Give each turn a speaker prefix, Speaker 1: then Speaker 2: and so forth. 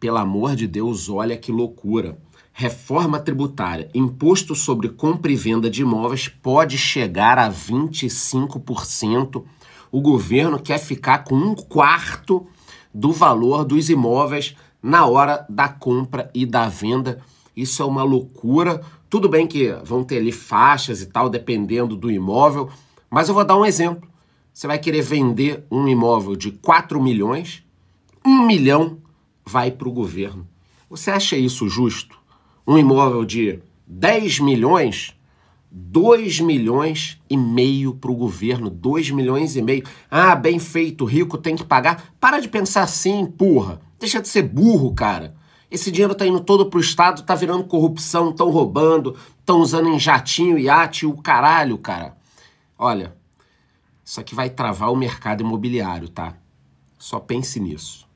Speaker 1: Pelo amor de Deus, olha que loucura. Reforma tributária. Imposto sobre compra e venda de imóveis pode chegar a 25%. O governo quer ficar com um quarto do valor dos imóveis na hora da compra e da venda. Isso é uma loucura. Tudo bem que vão ter ali faixas e tal, dependendo do imóvel, mas eu vou dar um exemplo. Você vai querer vender um imóvel de 4 milhões, 1 milhão vai para o governo. Você acha isso justo? Um imóvel de 10 milhões, 2 milhões e meio para o governo, 2 milhões e meio. Ah, bem feito, rico tem que pagar. Para de pensar assim, porra. Deixa de ser burro, cara. Esse dinheiro tá indo todo pro Estado, tá virando corrupção, tão roubando, tão usando em jatinho, iate, o caralho, cara. Olha, isso aqui vai travar o mercado imobiliário, tá? Só pense nisso.